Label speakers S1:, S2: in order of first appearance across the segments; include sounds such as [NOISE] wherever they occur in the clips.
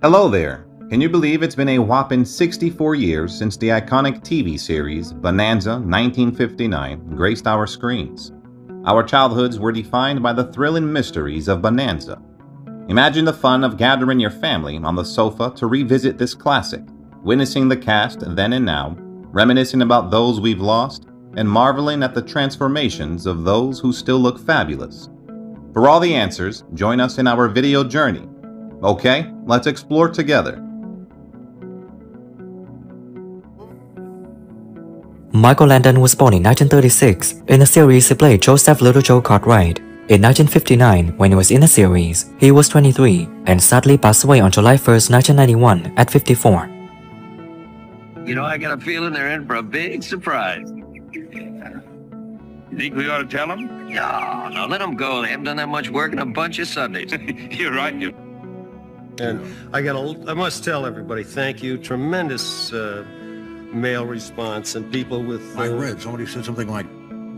S1: Hello there. Can you believe it's been a whopping 64 years since the iconic TV series Bonanza 1959 graced our screens? Our childhoods were defined by the thrilling mysteries of Bonanza. Imagine the fun of gathering your family on the sofa to revisit this classic, witnessing the cast then and now, reminiscing about those we've lost, and marveling at the transformations of those who still look fabulous. For all the answers, join us in our video journey. Okay, let's explore together.
S2: Michael Landon was born in 1936. In the series, he played Joseph Little Joe Cartwright. In 1959, when he was in the series, he was 23 and sadly passed away on July 1st, 1991 at 54.
S3: You know, I got a feeling they're in for a big surprise.
S4: You think we ought to tell them?
S3: No, no, let them go. They haven't done that much work in a bunch of Sundays. [LAUGHS]
S4: You're right. You.
S5: And I got a, I must tell everybody, thank you. Tremendous uh, mail response and people with. Uh,
S6: I read somebody said something like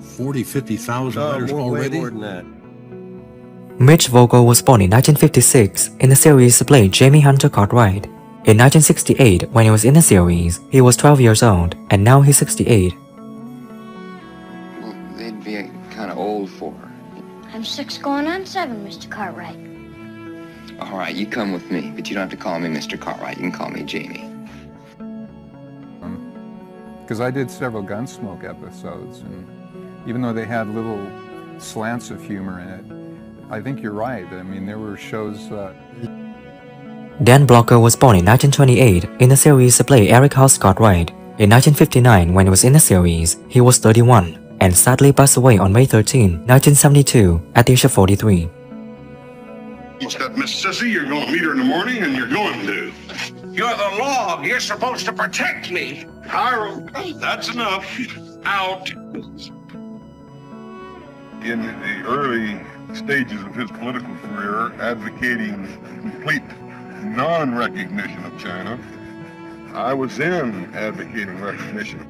S6: 40, 50,000
S5: oh,
S6: letters
S5: more,
S6: already.
S5: way more than that.
S2: Mitch Vogel was born in 1956. In the series, he played Jamie Hunter Cartwright. In 1968, when he was in the series, he was 12 years old, and now he's 68.
S7: Well, they'd be kind of old for her.
S8: I'm six going on seven, Mr. Cartwright.
S7: All right, you come with me, but you don't have to call me Mr. Cartwright. You can call me Jamie.
S9: because I did several Gunsmoke episodes, and even though they had little slants of humor in it, I think you're right. I mean, there were shows. Uh,
S2: Dan Blocker was born in 1928. In the series, he played Eric Hoss Cartwright. In 1959, when he was in the series, he was 31 and sadly passed away on May 13, 1972, at the age of 43.
S4: What's that, Miss Sissy? You're going to meet her in the morning, and you're going to. You're the law. You're supposed to protect me. Hiram, that's enough. Out.
S10: in the early stages of his political career advocating complete non-recognition of China. I was then advocating recognition.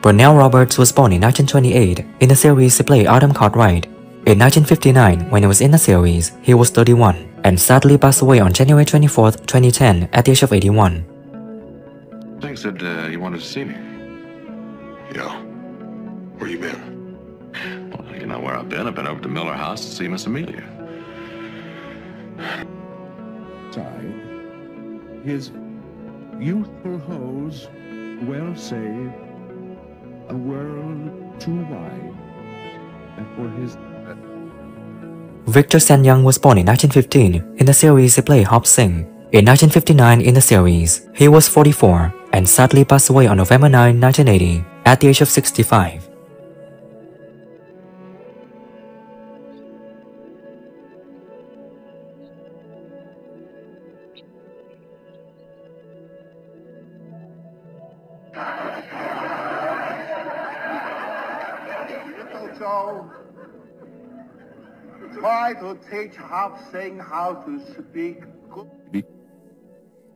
S2: Pernell Roberts was born in 1928. In the series, he played Adam Cartwright. In 1959, when he was in the series, he was 31 and sadly passed away on January 24, 2010, at the age of 81.
S4: Thing said uh, you wanted to see me.
S10: Yeah. Where you been?
S4: Well, you know where I've been. I've been over to Miller House to see Miss Amelia.
S11: side, his youthful hose well saved, a world too wide, and for his
S2: Victor Sen Yung was born in 1915. In the series, he played Hop Sing. In 1959, in the series, he was 44 and sadly passed away on November 9, 1980, at the age of 65.
S12: So try to teach Hop Sing how to speak good.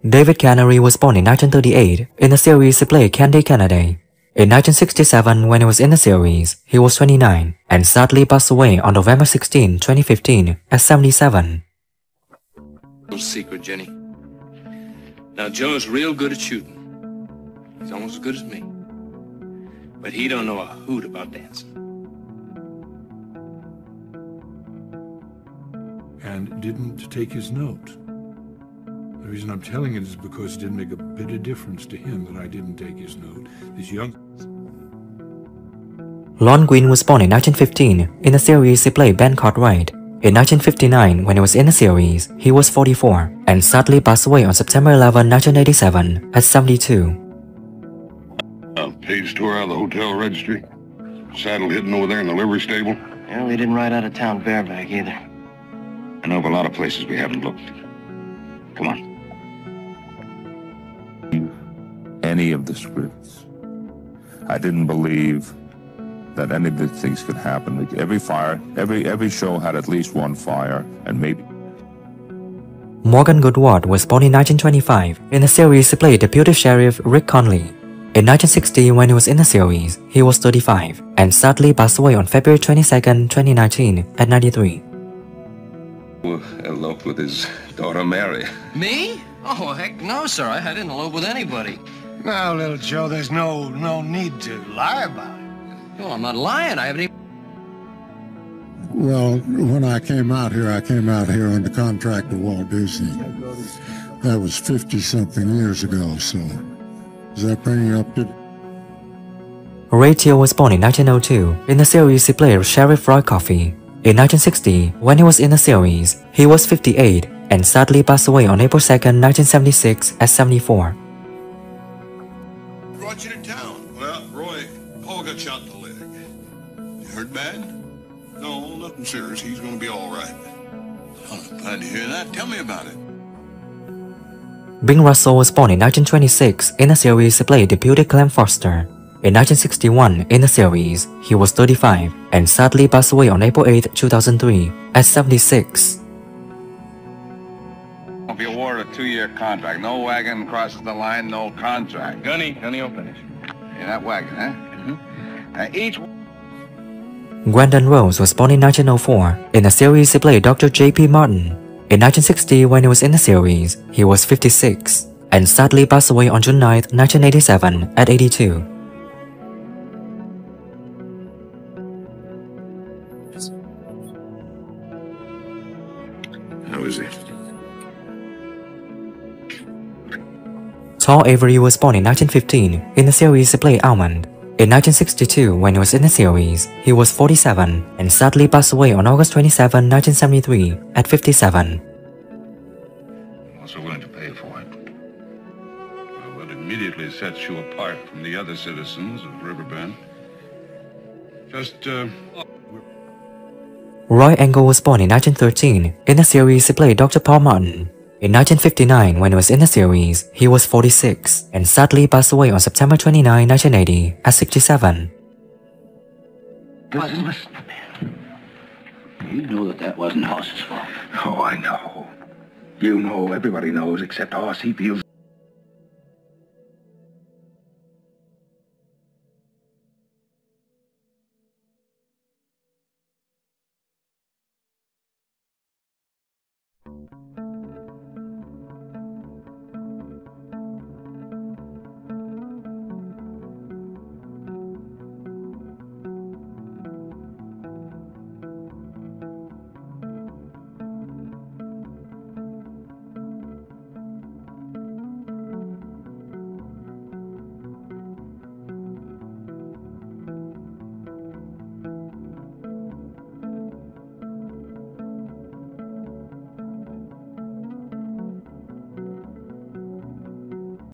S2: David Canary was born in 1938. In the series, he played Candy Kennedy. In 1967, when he was in the series, he was 29 and sadly passed away on November 16, 2015, at 77.
S3: Little secret, Jenny. Now, Joe's real good at shooting. He's almost as good as me. But he don't know a hoot about dancing.
S6: And didn't take his note. The reason I'm telling it is because it didn't make a bit of difference to him that I didn't take his note. This young
S2: Lorne Greene was born in 1915. In the series, he played Ben Cartwright. In 1959, when he was in the series, he was 44 and sadly passed away on September 11, 1987, at 72.
S10: Uh, page tour out of the hotel registry. Saddle hidden over there in the livery stable.
S7: Yeah, we didn't ride out of town bareback either.
S4: I know of a lot of places we haven't looked. Come on.
S13: any of the scripts. I didn't believe that any of these things could happen. Like, Every fire, every every show had at least one fire, and maybe
S2: Morgan Woodward was born in 1925. In the series, he played the Deputy Sheriff Rick Conley. In 1960, when he was in the series, he was 35 and sadly passed away on February 22, 2019, at 93.
S3: Eloped with his daughter Mary.
S14: Me? Oh, heck no, sir. I, I didn't elope with anybody.
S15: Now, little Joe, there's no no need to lie about it.
S14: Well, I'm not lying. I haven't even...
S16: Well, when I came out here, I came out here under contract with Walt Disney. That was 50-something years ago, so does that bring you up to...
S2: Ray Teal was born in 1902. In the series, he played Sheriff Roy Coffee. In 1960, when he was in the series, he was 58 and sadly passed away on April 2, 1976 at 74.
S10: Brought you to town. Well, Roy, Paul got shot in the leg. You hurt bad? No, nothing serious. He's gonna be all right. Oh, glad to hear that. Tell me about it.
S2: Bing Russell was born in 1926 in the series he played Deputy Clem Foster. In 1961, in the series, he was 35 and sadly passed away on April 8, 2003 at 76.
S17: I'll be awarded a two-year contract. No wagon crosses the line, no contract.
S3: Gunny, Gunny will finish.
S17: Yeah, that wagon, huh? Mm-hmm. Uh, each...
S2: Gwendolyn Rose was born in 1904. In the series, he played Dr. J.P. Martin. In 1960, when he was in the series, he was 56 and sadly passed away on June 9, 1987 at 82. Tol Avery was born in 1915 in the series he played Almond. In 1962, when he was in the series, he was 47 and sadly passed away on August 27, 1973 at 57.
S10: Also willing to pay for it. Well, immediately sets you apart from the other citizens of Riverbend. Just, uh,
S2: Roy Engel was born in 1913 in the series he played Dr. Paul Martin. In 1959, when he was in the series, he was 46 and sadly passed away on September 29, 1980 at 67.
S18: Listen man. You know that that wasn't Hoss's fault.
S19: Oh, I know. You know, everybody knows except Hoss. He feels...